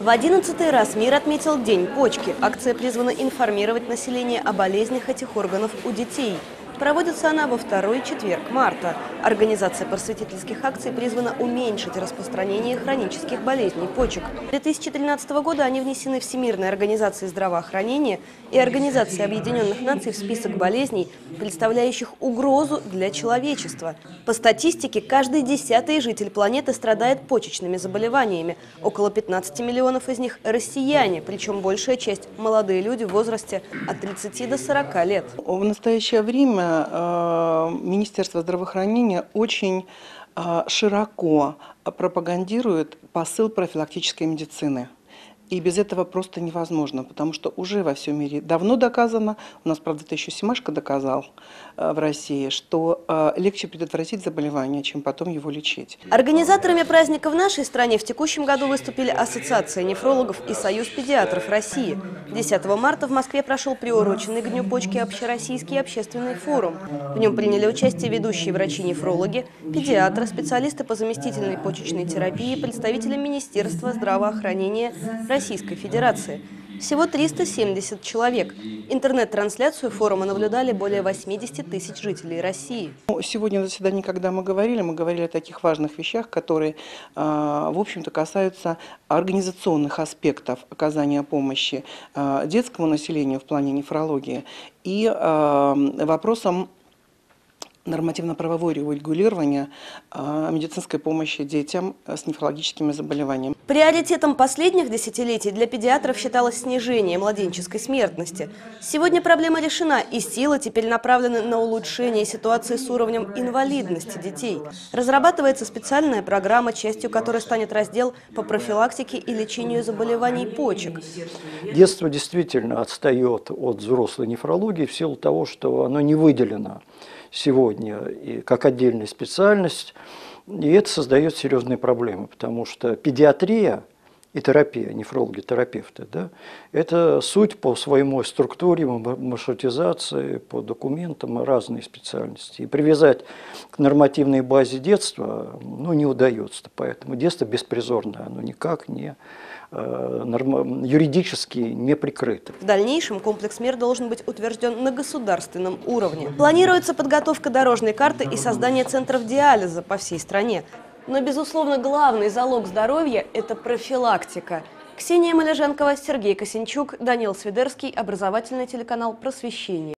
В одиннадцатый раз мир отметил День почки. Акция призвана информировать население о болезнях этих органов у детей. Проводится она во второй четверг марта. Организация просветительских акций призвана уменьшить распространение хронических болезней почек. С 2013 года они внесены Всемирной организацией здравоохранения и Организацией Объединенных Наций в список болезней, представляющих угрозу для человечества. По статистике, каждый десятый житель планеты страдает почечными заболеваниями. Около 15 миллионов из них – россияне, причем большая часть – молодые люди в возрасте от 30 до 40 лет. В настоящее время э, Министерство здравоохранения очень э, широко пропагандирует посыл профилактической медицины. И без этого просто невозможно, потому что уже во всем мире давно доказано, у нас, правда, это еще Симашко доказал э, в России, что э, легче предотвратить заболевание, чем потом его лечить. Организаторами праздника в нашей стране в текущем году выступили Ассоциация нефрологов и Союз педиатров России. 10 марта в Москве прошел приуроченный к Дню почки общероссийский общественный форум. В нем приняли участие ведущие врачи-нефрологи, педиатры, специалисты по заместительной почечной терапии, представители Министерства здравоохранения Российской Федерации. Всего 370 человек. Интернет-трансляцию форума наблюдали более 80 тысяч жителей России. Ну, сегодня на заседании, когда мы говорили, мы говорили о таких важных вещах, которые, а, в общем-то, касаются организационных аспектов оказания помощи а, детскому населению в плане нефрологии и а, вопросам нормативно-правовое регулирование а, медицинской помощи детям с нефрологическими заболеваниями. Приоритетом последних десятилетий для педиатров считалось снижение младенческой смертности. Сегодня проблема решена, и силы теперь направлены на улучшение ситуации с уровнем инвалидности детей. Разрабатывается специальная программа, частью которой станет раздел по профилактике и лечению заболеваний почек. Детство действительно отстает от взрослой нефрологии в силу того, что оно не выделено сегодня и как отдельная специальность, и это создает серьезные проблемы, потому что педиатрия и терапия, нефрологи, терапевты, да, это суть по своему структуре, маршрутизации, по документам разные специальности. И привязать к нормативной базе детства ну, не удается, поэтому детство беспризорное, оно никак не Э, юридически не прикрыты. В дальнейшем комплекс мер должен быть утвержден на государственном уровне. Планируется подготовка дорожной карты и создание центров диализа по всей стране. Но, безусловно, главный залог здоровья – это профилактика. Ксения Малеженкова, Сергей Косинчук, Данил Свидерский, образовательный телеканал «Просвещение».